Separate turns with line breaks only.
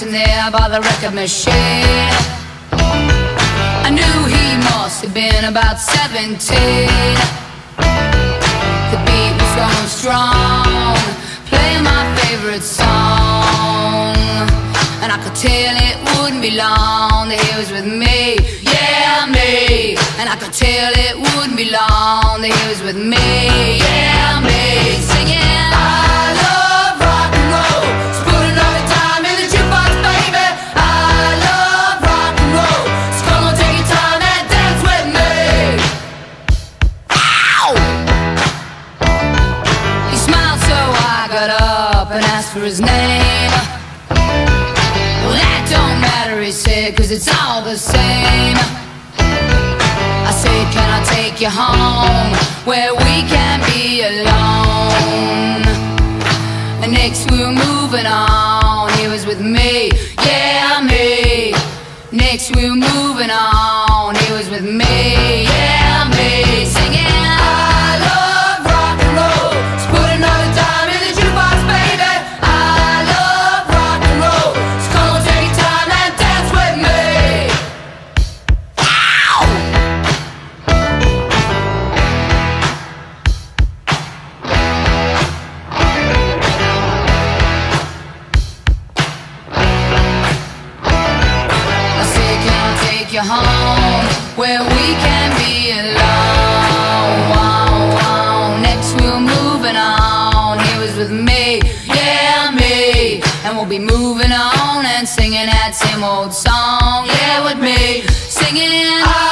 sitting there by the record machine. I knew he must have been about 17. The beat was going strong, playing my favorite song. And I could tell it wouldn't be long that he was with me, yeah, me. And I could tell it wouldn't be long that he was with me, yeah, asked for his name. Well, that don't matter, he said, cause it's all the same. I said, can I take you home where we can be alone? And next we were moving on, he was with me, yeah, me. Next we were moving on, he was with me, yeah, your home where we can be alone. Next we're moving on. He was with me, yeah me, and we'll be moving on and singing that same old song. Yeah, with me singing.